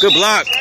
Good block.